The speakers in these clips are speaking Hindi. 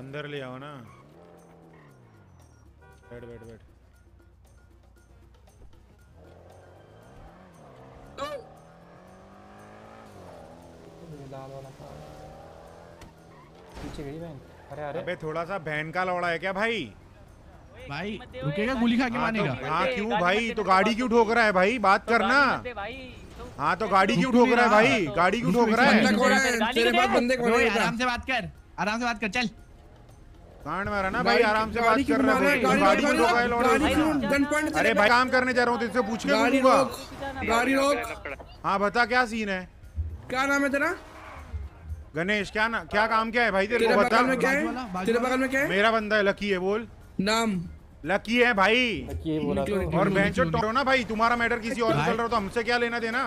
अंदर ले आओ ना। बैठ बैठ बैठ। लाल वाला पीछे गई बहन। अरे अरे। अबे थोड़ा सा बहन का लौड़ा है क्या भाई? भाई रुकेगा गोली खा के हाँ तो मानेगा हाँ क्यों भाई? तो गाड़ी क्यों ठोक रहा है भाई? बात करना। हाँ तो गाड़ी क्यों ठोक रहा है भाई? गाड़ी क्यों ठोक रहा है? है है आराम से बात कर आराम से बात कर चल। कांड मारा ना भाई आराम से बात कर रहा गाड़ी- गाड़ी अरे भाई काम करने जा रहा हूँ तुझसे पूछ के गाड़ी रोक हाँ बता क्या सीन है? क्या नाम है तेरा? गणेश क्या ना क्या काम क्या है भाई तेरे को बता? बगल में क्या है? तेरे बगल में क्या है? मेरा बंदा है लकी है बोल। नाम? लकी है भाई। बोला तो। और बहन चो टोरो ना भाई तुम्हारा मैटर किसी और से चल रहा हो तो हमसे क्या लेना देना?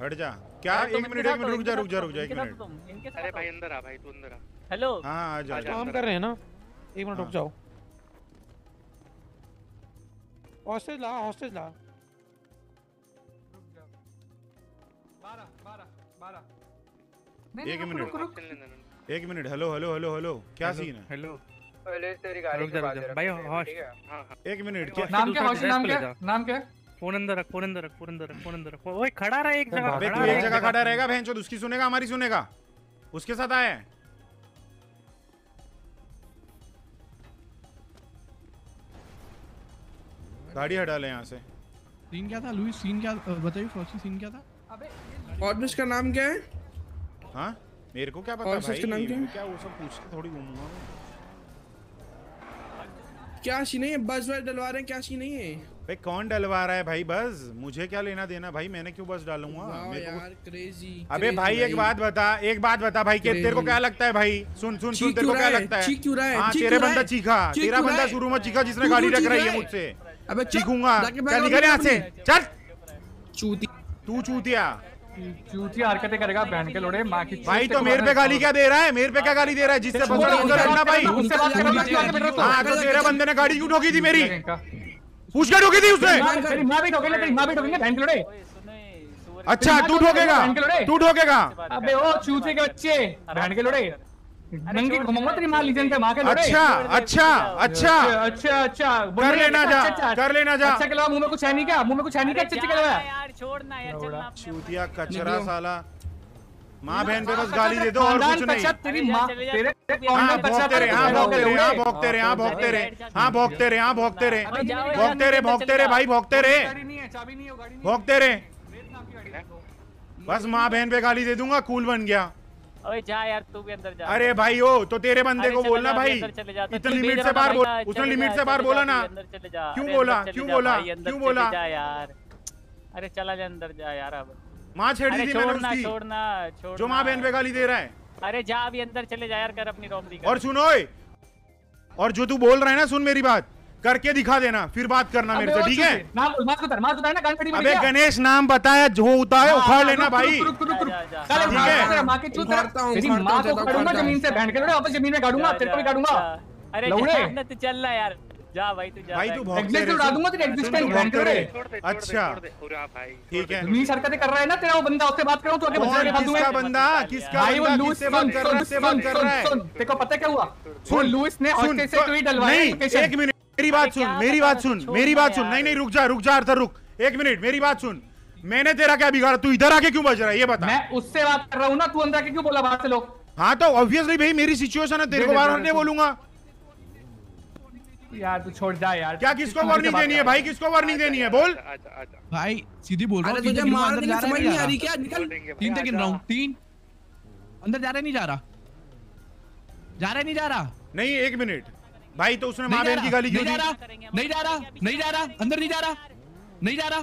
हट जा। क्या? एक मिनट एक मिनट रुक जा रुक जा रुक जा एक मिनट। अरे भाई अंदर आ भाई तू अंदर आ। हेलो? हाँ आ जा काम कर रहे हैं ना। एक मिनट रुक हाँ। जाओ। हॉस्टेज ला हॉस्टेज ला। एक मिनट। एक minute hello hello hello hello. क्या सीन है? हेलो। तेरी गाड़ी रुक जा रुक भाई हॉस्ट हाँ? हाँ एक मिनट नाम क्या हॉस्ट नाम क्या? नाम क्या? फ़ोन अंदर रख फ़ोन अंदर रख फ़ोन अंदर रख फ़ोन अंदर रख ओए खड़ा रहा एक जगह खड़ा तू एक जगह खड़ा रहेगा बहन चोद उसकी सुनेगा हमारी सुनेगा। उसके साथ आया है गाड़ी हटा ले यहाँ से। सीन क्या था लुइस सीन क्या बताइए फ़र्स्ट सीन क्या था? अबे ऑर्डिनरी का नाम क्या है? हाँ? मेरे को क्या पता और उसका नाम भाई क्या है? क्या वो सब पूछ के थोड़ी घूमूँगा क्या सी नहीं है बस वस डलवा रहे हैं क्या सी नहीं है भाई कौन डलवा रहा है भाई? बस मुझे क्या लेना देना? भाई मैंने क्यों बस डालूँगा? अबे भाई एक बात बता एक बात बता भाई कि तेरे को क्या लगता है भाई? सुन सुन सुन तेरे को क्या लगता है? चीख क्यों रहा है? तेरे बंदा चीखा तेरा बंदा शुरू में चीखा जिसने गाड़ी रख रही है? मुझसे। अबे चीखूँगा। क्या निकल यहाँ से। चल। चूती। तू चूतिया। चूती हरकतें करेगा बहन के लोड़े माँ की भाई तो मेरे पे गाली क्या दे रहा है? मेरे पे क्या गाली दे रहा है? जिससे उधर भाई। हूँ, हाँ तो तेरे बंदे ने गाड़ी क्यों ठोकी थी मेरी। पूछ के ठोकी थी उसने। तेरी माँ भी ठोकेंगे तेरी माँ भी ठोकेंगे बहन के लोड़े अच्छा तू ठोकेगा। तू ठोकेगा। अबे ओ चूते के बच्चे बहन के लोड़े नंगी घुमाऊँगा तेरी माँ लीजेंड के माँ के लोड़े अच्छा अच्छा अच्छा। अच्छा अच्छा कर लेना जा, कर लेना जा। अच्छा के अलावा मुँह में कुछ है नहीं क्या? मुँह में कुछ है नहीं क्या अच्छे के अलावा? यार छोड़ना यार चलना चूतिया कचरा साला। माँ बहन पे बस गाली दे दो और कुछ नहीं। तेरी माँ हाँ भोगते रहे हाँ भोगते रहे हाँ भोगते रहे हाँ भोगते रहे हाँ भोगते रहे हाँ भोगते रहे। भोगते रहे भोगते रहे भाई भोगते रहे। गाड़ी नहीं है चाबी नहीं है वो गाड़ी नहीं भोगते रहे। बस माँ बहन पे गाली दे दूँगा कूल बन गया। अरे जा यार तू भी अंदर जा। अरे भाई ओ तो तेरे बंदे को बोलना भाई। अंदर चले जा, तो इतने लिमिट से बाहर बोल उसने लिमिट से बाहर बोला ना। अंदर चले जा, क्यों बोला? क्यों बोला? क्यों बोला? यार। अरे चला जा अंदर जा यार अब। माँ छेड़ी थी मैंने छोड़ना उसकी। छोड़ना छोड़ना जो माँ बहन पे गाली दे रहा है। अरे जा अभी अंदर चले जा यार कर अपनी रॉबरी और सुनो और जो तू बोल रहा है ना सुन मेरी बात। करके दिखा देना फिर बात करना मेरे से ठीक है? नाम मास्क उतार मास्क उतार ना गाड़ी खड़ी अबे गणेश नाम बताया जो होता है उखाड़ लेना भाई। रुक रुक रुक ठीक है। को चूत हूँ, तेरी को ज़मीन से बहन के वापस ज़मीन में गाड़ूँगा तेरे को भी गाड़ूँगा अरे। ना, चल रहा यार। जा भाई तू जा भाई तू उड़ा दूँगा तेरे तू रहे। अच्छा। ठीक है। हरकतें कर रहा है ना तेरा वो बंदा उससे बात करो तो आगे बंदा किसका बंदा? किससे बात कर रहा है? बात कर रहा है? को पता क्या हुआ? सुन लुइस ने हॉस्टेज से तो- ट्वीट डलवाया नहीं एक मिनट मेरी बात सुन मेरी बात सुन मेरी बात सुन। नहीं नहीं रुक जा रुक जा अर्थर रुक। एक मिनट मेरी बात सुन। मैंने तेरा क्या बिगाड़ा? तू इधर आके क्यों बज रहा है? ये बता। मैं उससे बात कर रहा हूँ ना तू अंदर आके क्यों बोला बाहर से लोग? हाँ तो ऑब्वियसली भाई मेरी सिचुएशन है तेरे को बार नहीं बोलूँगा। यार तू छोड़ जा यार। क्या किसको वार्निंग देनी है भाई? किसको वार्निंग देनी है? बोल। आजा आजा भाई सीधी बोल रहा हूँ तुझे तक मार अंदर देंगे जा रहा समझ नहीं आ रही जा क्या निकल। रहा तीन तक गिन रहा हूँ तीन अंदर जा रहा। नहीं जा रहा जा रहा नहीं जा रहा। नहीं एक मिनट। भाई तो उसने नहीं माँ जा बहन की रहा। गाली क्यों नहीं जा दी? रहा। नहीं जा रहा। नहीं जा रहा। अंदर नहीं जा रहा। नहीं जा रहा।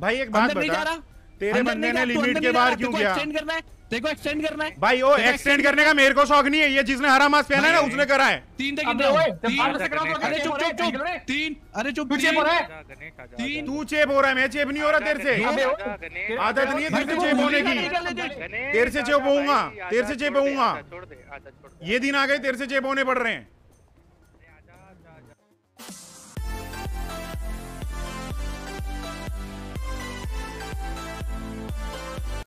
भाई एक बात अंदर नहीं जा बता। रहा। तेरे बंदे ने लिमिट के बाहर क्यों किया? एक्सटेंड करना है तेरे एक्सटेंड करना है। भाई ओ एक्सटेंड करने का मेरे को शौक नहीं है ये जिसने हरा मास्क पहना है ना उसने करा है। तीन तक हूँ अरे चुप चुप चुप तीन तीन अरे चुप तीन। बोल रहा है? तीन तू चेप हो रहा है मैं चेप नहीं हो रहा तेरे से। आदत नहीं है तेरे से चेप होने की। तेरे से चेप होऊँगा, तेरे से चेप होऊँगा। आजा, छोड़ दे आजा छोड़ दे। ये दिन आ गए तेरे से चेप होने पड़ रहे हैं।